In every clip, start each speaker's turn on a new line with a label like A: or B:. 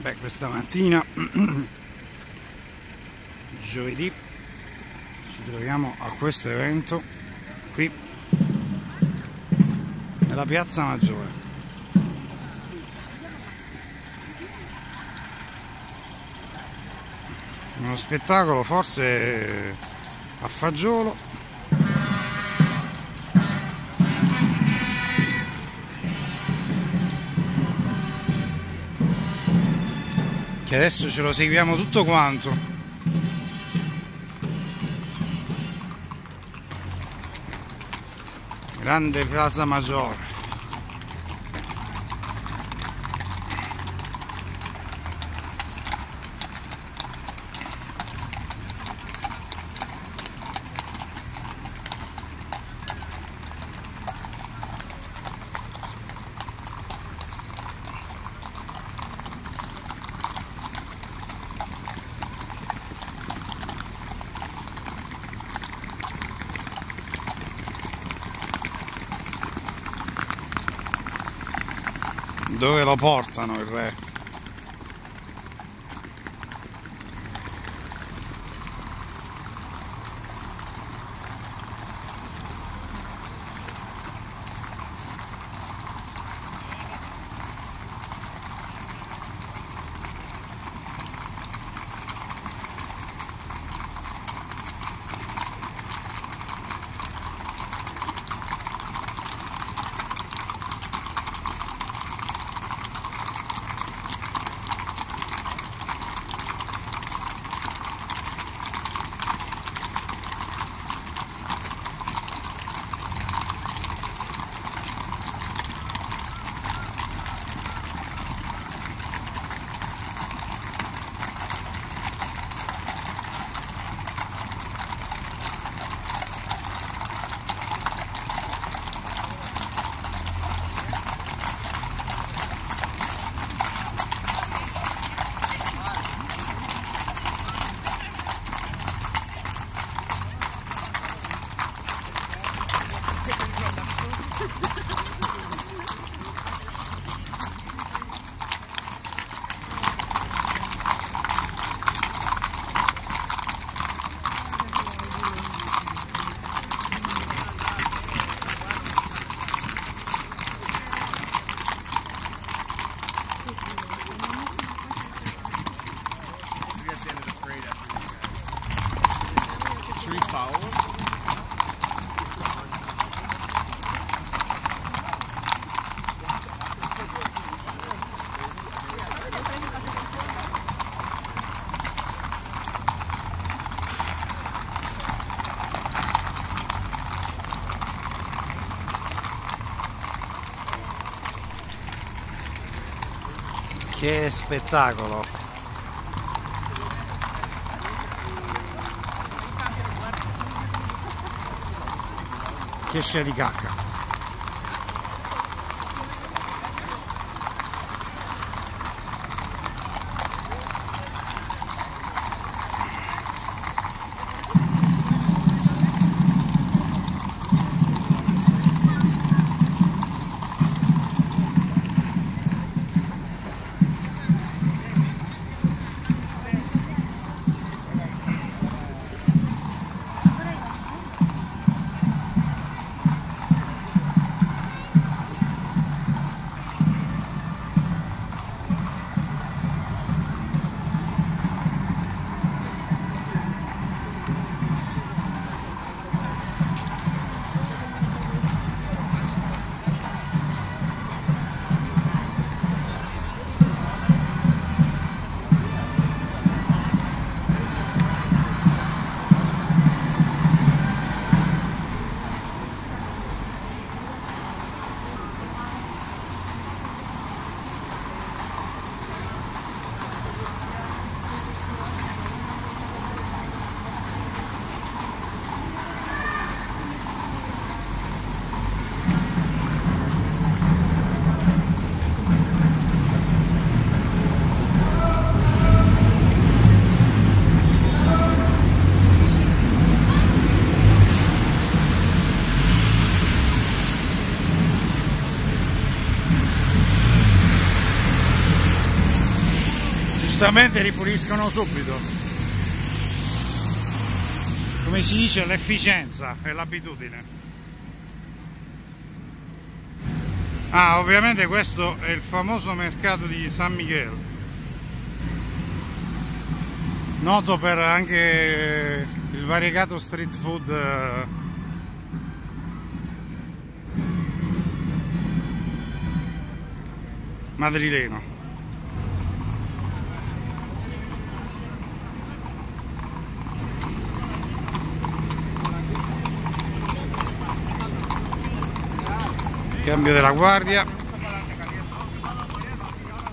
A: Beh, questa mattina, giovedì, ci troviamo a questo evento qui nella piazza Maggiore. Uno spettacolo forse a fagiolo che adesso ce lo seguiamo tutto quanto. Grande Plaza Maggiore dove lo portano il re Che spettacolo! Che scia di cacca! Giustamente ripuliscono subito. Come si dice l'efficienza e l'abitudine. Ah ovviamente questo è il famoso mercato di San Miguel. Noto per anche il variegato street food eh, madrileno cambio della guardia.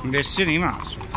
A: Inversione di maso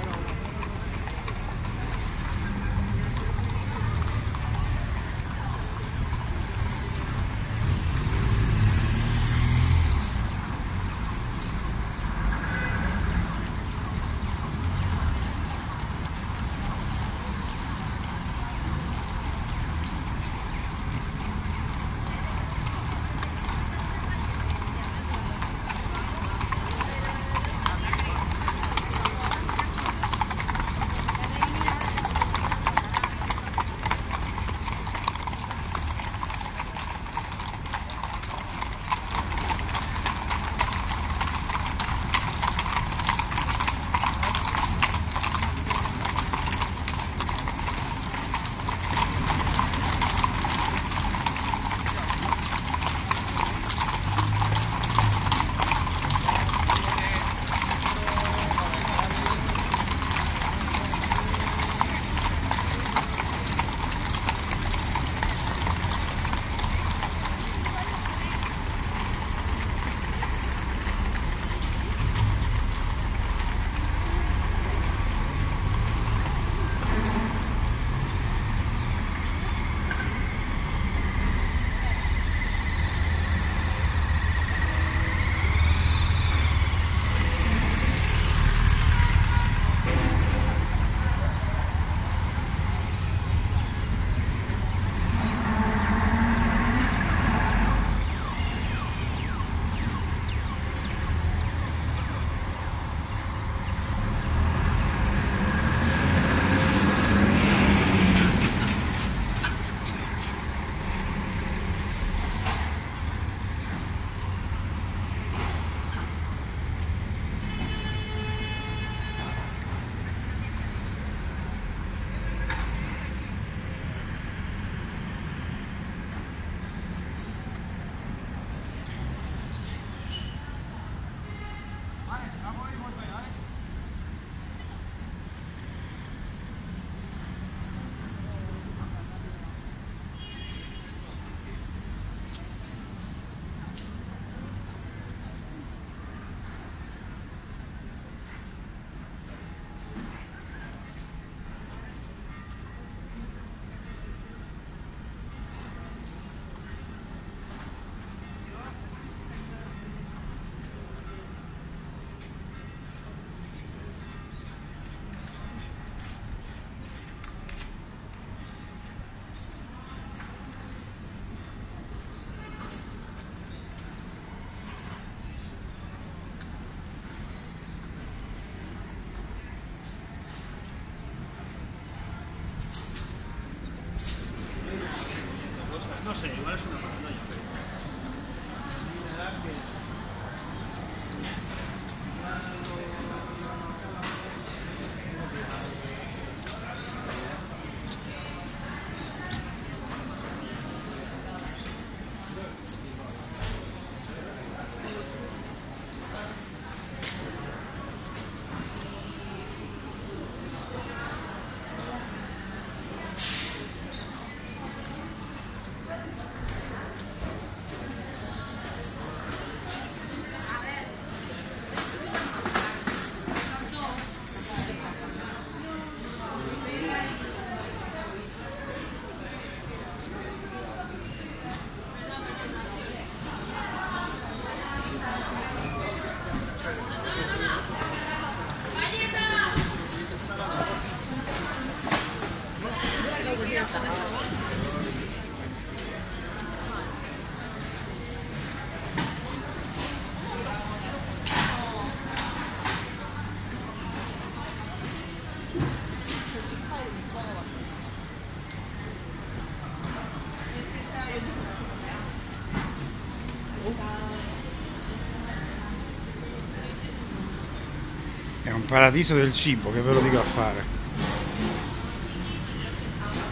A: È un paradiso del cibo, che ve lo dico a fare.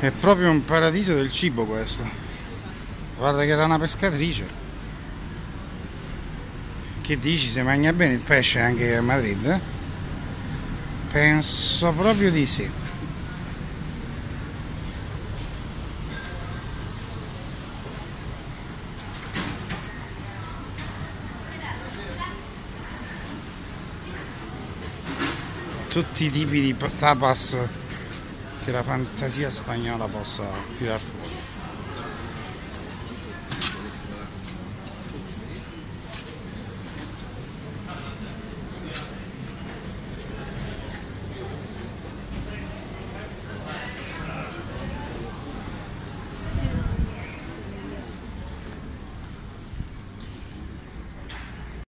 A: È proprio un paradiso del cibo questo. Guarda che era una pescatrice. Che dici, si mangia bene il pesce anche a Madrid? eh? Penso proprio di sì. Tutti i tipi di tapas che la fantasia spagnola possa tirar fuori.